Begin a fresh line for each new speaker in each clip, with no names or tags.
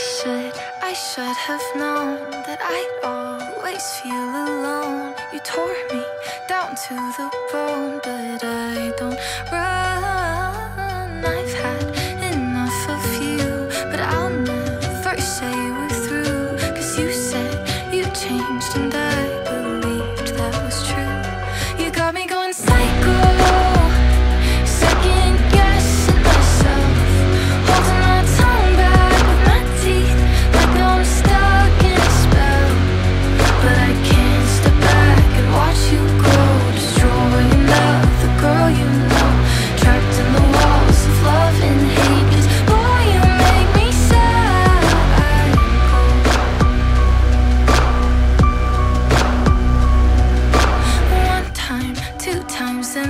should, I should have known that I'd always feel alone. You tore me down to the bone, but I don't run.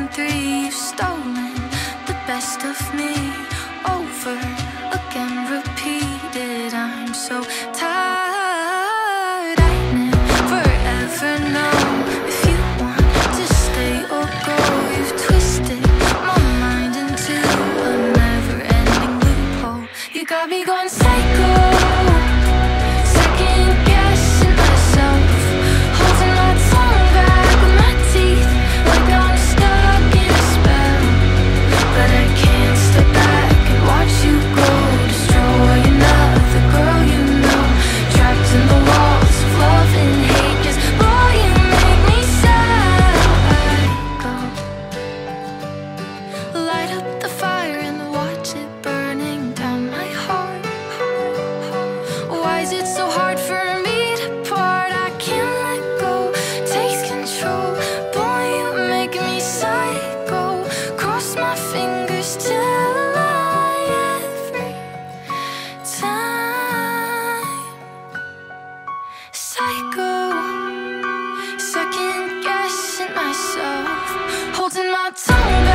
and three. You've stolen the best of me over again, repeated. I'm so tired. I never ever know if you want to stay or go. You've twisted my mind into a never ending loophole. You got me going psycho. holding my tongue.